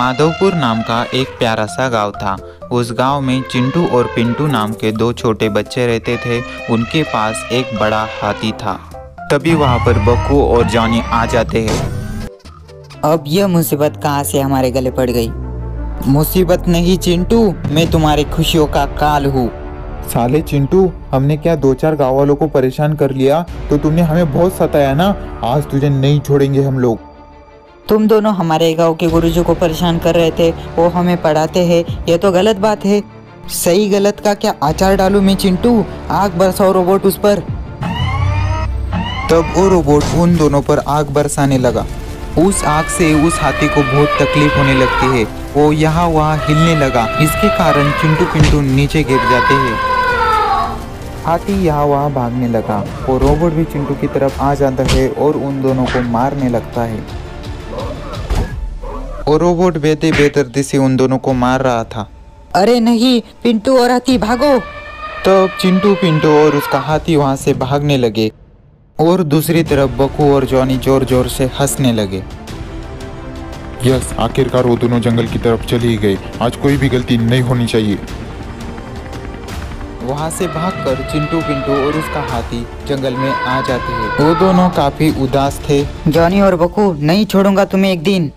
माधवपुर नाम का एक प्यारा सा गाँव था। उस गाँव में चिंटू और पिंटू नाम के दो छोटे बच्चे रहते थे। उनके पास एक बड़ा हाथी था। तभी वहाँ पर बक्कू और जॉनी आ जाते हैं। अब यह मुसीबत कहाँ से हमारे गले पड़ गई? मुसीबत नहीं चिंटू मैं तुम्हारी खुशियों का काल हूँ। साले चिंटू हमने क्या दो चार गाँव वालों को परेशान कर लिया? तो तुमने हमें बहुत सताया ना? आज तुझे नहीं छोड़ेंगे हम लोग। तुम दोनों हमारे गाँव के गुरुजी को परेशान कर रहे थे, वो हमें पढ़ाते हैं। ये तो गलत बात है। सही गलत का क्या आचार डालू मैं, चिंटू? आग बरसाओ रोबोट उस पर। तब वो रोबोट उन दोनों पर आग बरसाने लगा। उस आग से उस हाथी को बहुत तकलीफ़ होने लगती है। वो यहाँ वहाँ हिलने लगा। इसके कारण चिंटू पिंटू नीचे गिर जाते हैं। हाथी यहाँ वहाँ भागने लगा। वो रोबोट भी चिंटू की तरफ़ आ जाता है और उन दोनों को मारने लगता है। और रोबोट बेहते बेदर्दी से उन दोनों को मार रहा था। अरे नहीं पिंटू और हाथी भागो। तब चिंटू पिंटू और उसका हाथी वहाँ से भागने लगे और दूसरी तरफ़ बकू और जॉनी ज़ोर ज़ोर से हंसने लगे। यस आखिरकार वो दोनों जंगल की तरफ़ चले ही गए आज कोई भी गलती नहीं होनी चाहिए। वहाँ से भागकर चिंटू पिंटू और उसका हाथी जंगल में आ जाते हैं। वो दोनों काफ़ी उदास थे। जॉनी और बकू नहीं छोड़ूँगा तुम्हें एक दिन।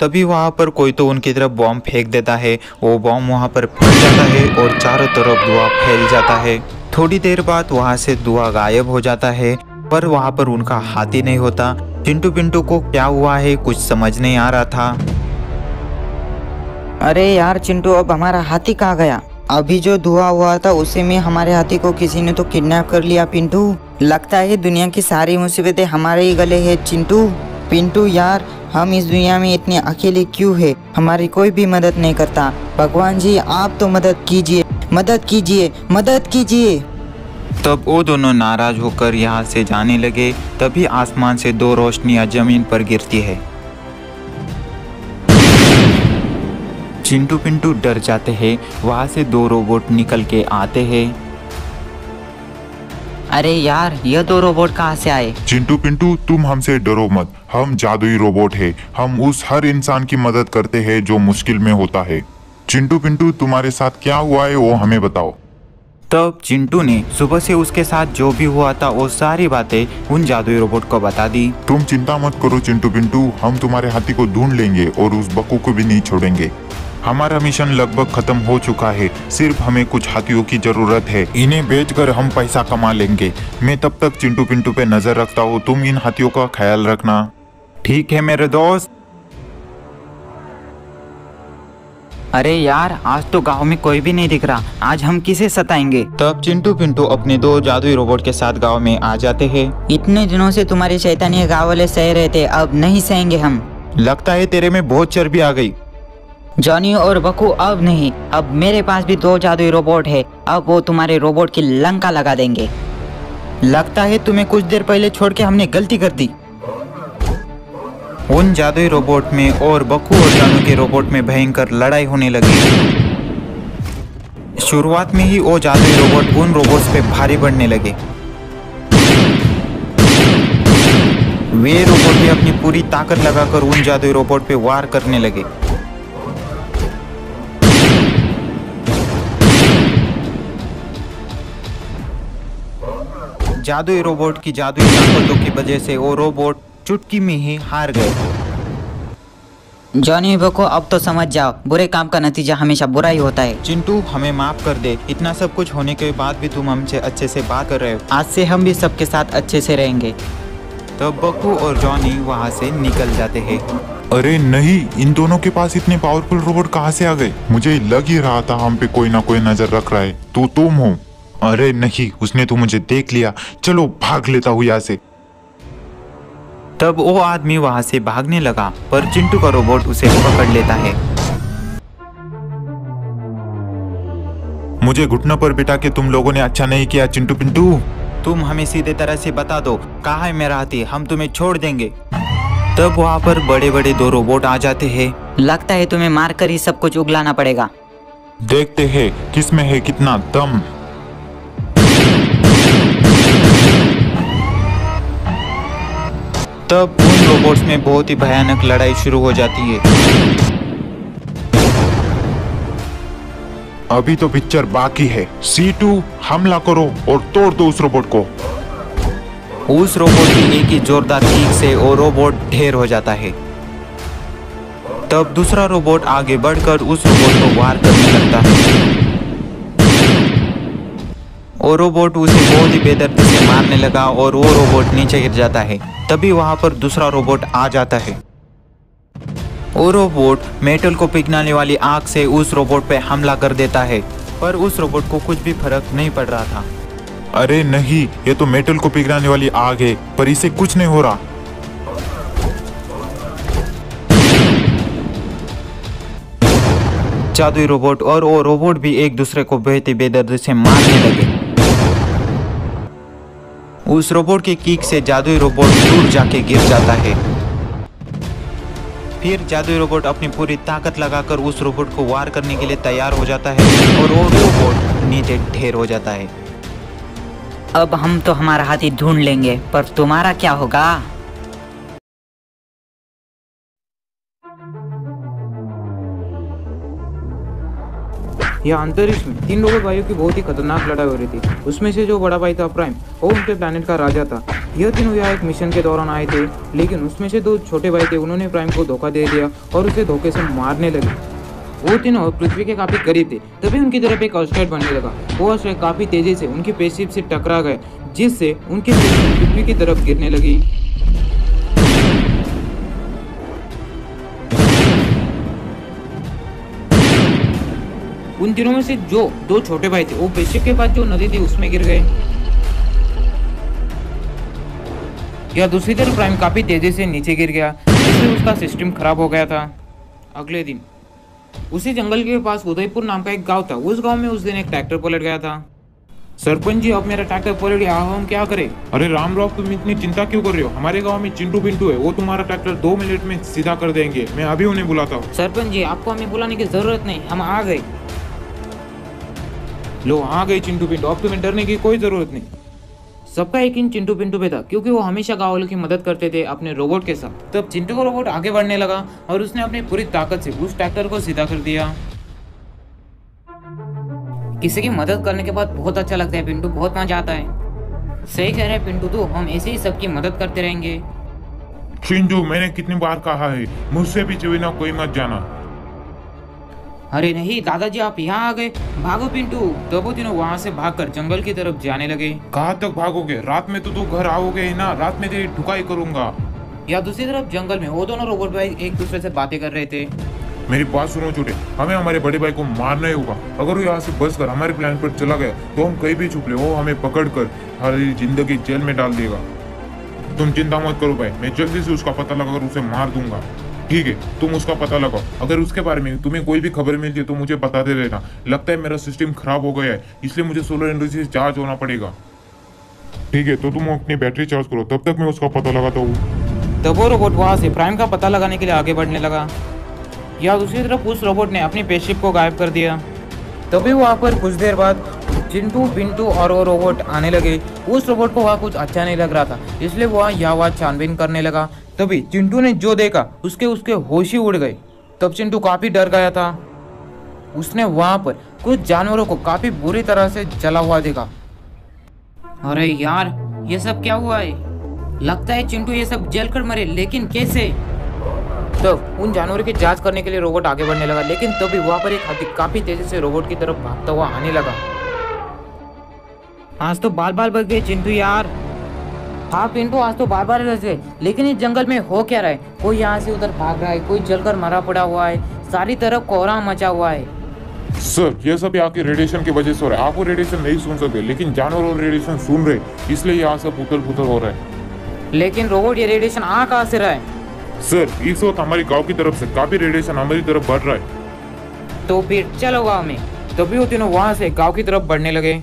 तभी वहाँ पर कोई तो उनकी तरफ़ बॉम्ब फेंक देता है। वो बॉम्ब वहाँ पर फट जाता है और चारों तरफ़ धुआँ फैल जाता है। थोड़ी देर बाद वहाँ से धुआँ गायब हो जाता है, पर वहाँ पर उनका हाथी नहीं होता। चिंटू पिंटू को क्या हुआ है कुछ समझ नहीं आ रहा था। अरे यार चिंटू, अब हमारा हाथी कहाँ गया? अभी जो धुआँ हुआ था, उसी में हमारे हाथी को किसी ने तो किडनैप कर लिया पिंटू। लगता है दुनिया की सारी मुसीबतें हमारे ही गले है चिंटू। पिंटू यार हम इस दुनिया में इतने अकेले क्यों है? हमारी कोई भी मदद नहीं करता। भगवान जी, आप तो मदद कीजिए। मदद कीजिए। मदद कीजिए। तब वो दोनों नाराज़ होकर यहाँ से जाने लगे। तभी आसमान से दो रोशनियाँ ज़मीन पर गिरती है। चिंटू पिंटू डर जाते हैं। वहाँ से दो रोबोट निकल के आते हैं। अरे यार ये दो रोबोट कहाँ से आए? चिंटू पिंटू तुम हमसे डरो मत। हम जादुई रोबोट है। हम उस हर इंसान की मदद करते हैं जो मुश्किल में होता है। चिंटू पिंटू तुम्हारे साथ क्या हुआ है वो हमें बताओ। तब चिंटू ने सुबह से उसके साथ जो भी हुआ था वो सारी बातें उन जादुई रोबोट को बता दी। तुम चिंता मत करो चिंटू पिंटू हम तुम्हारे हाथी को ढूंढ लेंगे और उस बक्कू को भी नहीं छोड़ेंगे। हमारा मिशन लगभग खत्म हो चुका है। सिर्फ़ हमें कुछ हाथियों की ज़रूरत है। इन्हें बेचकर हम पैसा कमा लेंगे। मैं तब तक चिंटू पिंटू पे नज़र रखता हूँ। तुम इन हाथियों का ख्याल रखना। ठीक है मेरे दोस्त। अरे यार आज तो गाँव में कोई भी नहीं दिख रहा। आज हम किसे सताएँगे? तब चिंटू पिंटू अपने दो जादुई रोबोट के साथ गाँव में आ जाते हैं। इतने दिनों से तुम्हारे शैतानी गाँव वाले सह रहे थे अब नहीं सहेंगे हम। लगता है तेरे में बहुत चर्बी आ गई। जॉनी और बकू, अब नहीं, अब मेरे पास भी दो जादुई रोबोट है, अब वो तुम्हारे रोबोट की लंका लगा देंगे। लगता है तुम्हें कुछ देर पहले छोड़ के हमने गलती कर दी। उन जादुई रोबोट में और बकू और जानू के रोबोट में भयंकर लड़ाई होने लगी। शुरुआत में ही वो जादुई रोबोट उन रोबोट्स पे भारी बढ़ने लगे। वे रोबोट भी अपनी पूरी ताकत लगाकर उन जादुई रोबोट पे वार करने लगे। जादुई रोबोट की जादुई ताकतों की वजह से वो रोबोट चुटकी में ही हार गए जॉनी बको अब तो समझ जाओ बुरे काम का नतीजा हमेशा बुरा ही होता है। चिंटू हमें माफ़ कर दे इतना सब कुछ होने के बाद भी तुम हमसे अच्छे से बात कर रहे हो। आज से हम भी सबके साथ अच्छे से रहेंगे। तो बक्कू और जॉनी वहाँ से निकल जाते हैं। अरे नहीं इन दोनों के पास इतने पावरफुल रोबोट कहाँ से आ गए? मुझे लग ही रहा था हम पे कोई ना कोई नज़र रख रहा है। तो तुम हो। अरे नहीं उसने तो मुझे देख लिया। चलो भाग लेता हूँ यहाँ से। तब वो आदमी वहाँ से भागने लगा पर चिंटू का रोबोट उसे पकड़ लेता है। मुझे घुटनों पर बिठा के तुम लोगों ने अच्छा नहीं किया चिंटू पिंटू। तुम हमें सीधे तरह से बता दो कहा है मेरा हाथी? हम तुम्हें छोड़ देंगे। तब वहाँ पर बड़े बड़े दो रोबोट आ जाते हैं। लगता है तुम्हें मार कर ही सब कुछ उगलाना पड़ेगा। देखते हैं किसमें है कितना दम। तब उन रोबोट्स में बहुत ही भयानक लड़ाई शुरू हो जाती है। अभी तो पिक्चर बाकी है। सी टू हमला करो और तोड़ दो उस रोबोट को। उस रोबोट की एक ही जोरदार चीख से वो रोबोट ढेर हो जाता है। तब दूसरा रोबोट आगे बढ़कर उस रोबोट को वार करने लगता है। वो रोबोट उसे बहुत ही बेदर्दी से मारने लगा और वो रोबोट नीचे गिर जाता है। तभी वहाँ पर दूसरा रोबोट आ जाता है। वो रोबोट मेटल को पिघलाने वाली आग से उस रोबोट पे हमला कर देता है पर उस रोबोट को कुछ भी फ़र्क नहीं पड़ रहा था। अरे नहीं ये तो मेटल को पिघलाने वाली आग है पर इसे कुछ नहीं हो रहा। जादुई रोबोट और वो रोबोट भी एक दूसरे को बेहती बेदर्दी से मारने लगे। उस रोबोट के कीक से जादुई रोबोट दूर जाके गिर जाता है। फिर जादुई रोबोट अपनी पूरी ताकत लगाकर उस रोबोट को वार करने के लिए तैयार हो जाता है और वो रोबोट नीचे ढेर हो जाता है। अब हम तो हमारा हाथी ढूंढ लेंगे, पर तुम्हारा क्या होगा? यह अंतरिक्ष में, तीन लोगों भाइयों की बहुत ही खतरनाक लड़ाई हो रही थी। उसमें से जो बड़ा भाई था प्राइम, वो उनके प्लेनेट का राजा था। यह तीनों यहाँ एक मिशन के दौरान आए थे, लेकिन उसमें से दो छोटे भाई थे, उन्होंने प्राइम को धोखा दे दिया और उसे धोखे से मारने लगे। वो तीनों पृथ्वी के काफ़ी करीब थे, तभी उनकी तरफ़ एक ऑस्ट्रेट बनने लगा। वो ऑस्ट्रेट काफ़ी तेज़ी से उनकी पेशिप से टकरा गए, जिससे उनकी पृथ्वी की तरफ़ गिरने लगी। उन तीनों में से जो दो छोटे भाई थे वो पेशिप के पास जो नदी थी उसमें गिर गए। या दूसरी तरफ़ प्राइम काफ़ी तेज़ी से नीचे गिर गया जिससे उसका सिस्टम खराब हो गया था। अगले दिन उसी जंगल के पास उदयपुर नाम का एक गाँव था। उस गाँव में उस दिन एक ट्रैक्टर पलट गया था। सरपंच जी अब मेरा ट्रैक्टर पलट गया हम क्या करें? अरे राम राव तुम इतनी चिंता क्यों कर रहे हो? हमारे गाँव में चिंटू पिंटू है वो तुम्हारा ट्रैक्टर दो मिनट में सीधा कर देंगे। मैं अभी उन्हें बुलाता हूँ। सरपंच जी आपको हमें बुलाने की ज़रूरत नहीं हम आ गए। लो आ गए चिंटू पिंटू। अब तुम्हें डरने की कोई ज़रूरत नहीं। सबका यकीन चिंटू पिंटू पे था क्योंकि वो हमेशा गाँव वालों की मदद करते थे अपने रोबोट के साथ। तब चिंटू का रोबोट आगे बढ़ने लगा और उसने अपनी पूरी ताकत से उस ट्रैक्टर को सीधा कर दिया। किसी की मदद करने के बाद बहुत अच्छा लगता है पिंटू बहुत मज़ा आता है। सही कह रहे हैं पिंटू तो हम ऐसे ही सबकी मदद करते रहेंगे। चिंटू मैंने कितनी बार कहा है मुझसे भी बिना कोई मत जाना। अरे नहीं दादाजी आप यहाँ आ गए। भागो पिंटू। वो तीनों वहाँ से भागकर जंगल की तरफ़ जाने लगे। कहाँ तक भागोगे? रात में तो तू घर आओगे ही ना। रात में तेरी ठुकाई करूँगा। या दूसरी तरफ़ जंगल में वो दोनों रोबोट भाई एक दूसरे से बातें कर रहे थे। मेरी बात सुनो छोटे। हमें हमारे बड़े भाई को मारना ही होगा। अगर वो यहाँ से बस कर हमारे प्लान पर चला गया तो हम कहीं भी छुप ले। वो हमें पकड़ कर हमारी ज़िंदगी जेल में डाल देगा। तुम चिंता मत करो भाई। मैं जल्दी से उसका पता लगाकर उसे मार दूँगा। ठीक है, तुम उसका पता लगाओ। अगर उसके बारे में तुम्हें कोई भी खबर मिलती है तो मुझे बताते रहना। लगता है मेरा सिस्टम खराब हो गया है, इसलिए मुझे सोलर एनर्जी से चार्ज होना पड़ेगा। ठीक है तो तुम अपनी बैटरी चार्ज करो। तब तक मैं उसका पता लगाता हूँ। तब वो रोबोट वहाँ से प्राइम का पता लगाने के लिए आगे बढ़ने लगा। या दूसरी तरफ़ उस रोबोट ने अपनी पेशिप को गायब कर दिया। तभी वहाँ पर कुछ देर बाद चिंटू पिंटू और वो रोबोट आने लगे। उस रोबोट को वहाँ कुछ अच्छा नहीं लग रहा था, इसलिए वह यह आवाज़ छानबीन करने लगा। तभी चिंटू ने जो देखा, उसके उसके होश ही उड़ गए। तब चिंटू काफ़ी डर गया था। उसने वहाँ पर कुछ जानवरों को काफ़ी बुरी तरह से जला हुआ देखा। अरे यार, ये सब क्या हुआ है? लगता है चिंटू ये सब जलकर मरे, लेकिन कैसे? तब उन जानवरों की जाँच करने के लिए रोबोट आगे बढ़ने लगा, लेकिन तभी वहाँ पर एक हाथी काफ़ी तेज़ी से रोबोट की तरफ़ भागता हुआ आने लगा। आज तो बाल बाल बच गए चिंटू यार। हाँ पिंटू आज तो बार बार रह लेकिन इस जंगल में हो क्या रहा है? कोई यहाँ से उधर भाग रहा है कोई जलकर मरा पड़ा हुआ है सारी तरफ़ कोहरा मचा हुआ है। सर ये सब यहाँ के रेडिएशन की वजह से हो रहा है। आप वो रेडिएशन नहीं सुन सकते लेकिन जानवर और रेडिएशन सुन रहे इसलिए यहाँ सब उथल पुथल हो रहा है। लेकिन रोबोट ये रेडिएशन आ कहाँ से रहा है? सर इस वक्त हमारी गाँव की तरफ़ से काफ़ी रेडिएशन हमारी तरफ़ बढ़ रहा है। तो फिर चलो गाँव में तभी वो तीनों वहाँ से गाँव की तरफ़ बढ़ने लगे।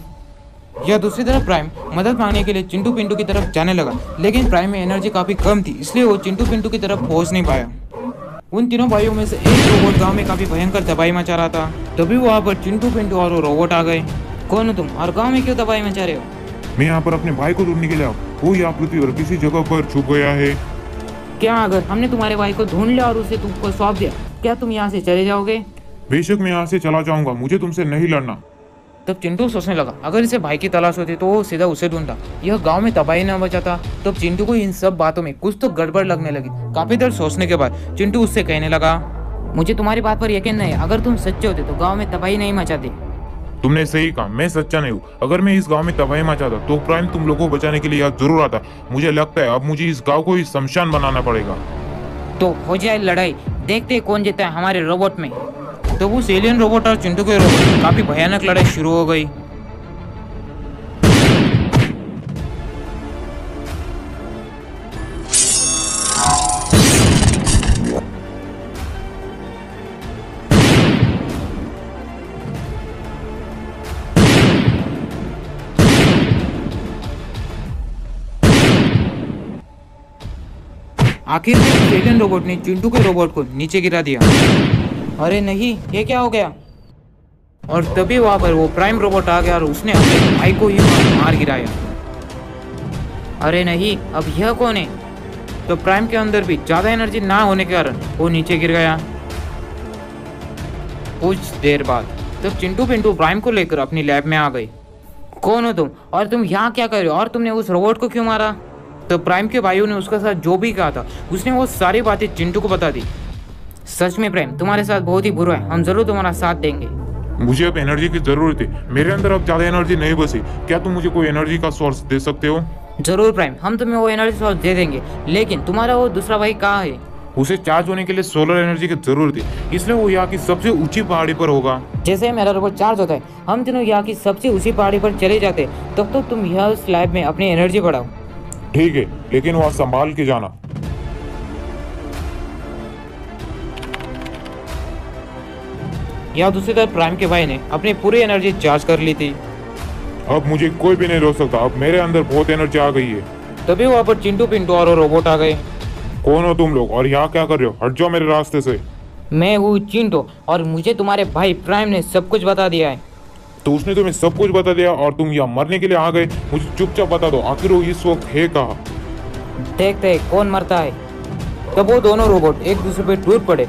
या दूसरी तरफ़ प्राइम मदद मांगने के लिए चिंटू पिंटू की तरफ़ जाने लगा लेकिन प्राइम में एनर्जी काफ़ी कम थी इसलिए वो चिंटू पिंटू की तरफ़ पहुँच नहीं पाया। उन तीनों भाइयों में से एक रोबोट गाँव में काफ़ी भयंकर दबाई मचा रहा था। तभी वहाँ पर चिंटू पिंटू और वो रोबोट आ गए। कौन हो तुम? और गाँव में क्यों दबाई मचा रहे हो? मैं यहाँ पर अपने भाई को ढूँढने के लिए वो यहाँ पृथ्वी पर किसी जगह पर छुप गया है। क्या अगर हमने तुम्हारे भाई को ढूंढ लिया और उसे तुमको सौंप दिया क्या तुम यहाँ से चले जाओगे? बेशक मैं यहाँ से चला जाऊँगा मुझे तुमसे नहीं लड़ना। तब चिंटू सोचने लगा अगर इसे भाई की तलाश होती तो वो सीधा उसे ढूंढता। यह गाँव में तबाही न बचाता तब चिंटू को इन सब बातों में कुछ तो गड़बड़ लगने लगी। काफ़ी देर सोचने के बाद चिंटू उससे कहने लगा मुझे तुम्हारी बात पर यकीन नहीं अगर तुम सच्चे होते तो गाँव में तबाही नहीं मचाते। तुमने सही कहा मैं सच्चा नहीं हूँ। अगर मैं इस गाँव में तबाही मचाता तो प्राइम तुम लोगों को बचाने के लिए यहाँ ज़रूर आता। मुझे लगता है अब मुझे इस गाँव को ही शमशान बनाना पड़ेगा। तो हो जाए लड़ाई। देखते कौन जीता है हमारे रोबोट में। तो उस एलियन रोबोट और चिंटू के रोबोट काफ़ी भयानक लड़ाई शुरू हो गई। आखिर में एलियन रोबोट ने चिंटू के रोबोट को नीचे गिरा दिया। अरे नहीं, ये क्या हो गया? और तभी वहाँ पर वो प्राइम रोबोट आ गया और उसने भाई को ही मार गिराया। अरे नहीं, अब यह कौन है? तो प्राइम के अंदर भी ज़्यादा एनर्जी ना होने के कारण वो नीचे गिर गया। कुछ देर बाद, तब चिंटू पिंटू प्राइम को लेकर अपनी लैब में आ गई। कौन हो तुम? और तुम यहाँ क्या कर रहे हो? और तुमने उस रोबोट को क्यों मारा? तो प्राइम के भाइयों ने उसके साथ जो भी कहा था, उसने वो सारी बातें चिंटू को बता दी। सच में प्रेम तुम्हारे साथ बहुत ही बुरा है। हम ज़रूर तुम्हारा साथ देंगे। मुझे अब एनर्जी की ज़रूरत है। मेरे अंदर अब ज़्यादा एनर्जी नहीं बची क्या तुम मुझे कोई एनर्जी का सोर्स दे सकते हो? ज़रूर प्राइम हम तुम्हें वो एनर्जी सोर्स दे देंगे। लेकिन तुम्हारा वो दूसरा भाई कहाँ है? उसे चार्ज होने के लिए सोलर एनर्जी की ज़रूरत है। इसलिए वो यहाँ की सबसे ऊँची पहाड़ी पर होगा। जैसे ही मेरा रोबोट चार्ज होता है हम तीनों यहाँ की सबसे ऊँची पहाड़ी पर चले जाते तब तो तुम यह स्लैब में अपनी एनर्जी बढ़ाओ। ठीक है लेकिन वहाँ संभाल के जाना। यहाँ दूसरी तरफ़ प्राइम के भाई ने अपनी पूरी एनर्जी चार्ज कर ली थी। अब मुझे कोई भी नहीं रोक सकता। अब मेरे अंदर बहुत एनर्जी आ गई है। तभी वहाँ पर चिंटू पिंटू और रोबोट आ गए। कौन हो तुम लोग? और यहाँ क्या कर रहे हो? हट जाओ मेरे रास्ते से। मैं हूँ चिंटू और मुझे तुम्हारे भाई प्राइम ने सब कुछ बता दिया है। तो उसने तुम्हें सब कुछ बता दिया और तुम यहाँ मरने के लिए आ गए। मुझे चुपचाप बता दो आखिर वो इस वक्त है कहा? देखते हैं कौन मरता है। तब वो दोनों रोबोट एक दूसरे पे टूट पड़े।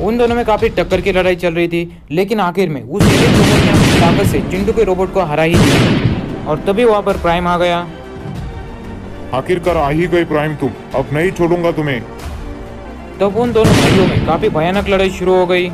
उन दोनों में काफ़ी टक्कर की लड़ाई चल रही थी लेकिन आखिर में उस एलियन रोबोट ने अपनी ताकत से चिंटू के रोबोट को हरा ही दिया। और तभी वहाँ पर प्राइम आ गया। आखिरकार आ ही गए प्राइम तुम। अब नहीं छोड़ूँगा तुम्हें। तब उन दोनों भाइयों में काफ़ी भयानक लड़ाई शुरू हो गई।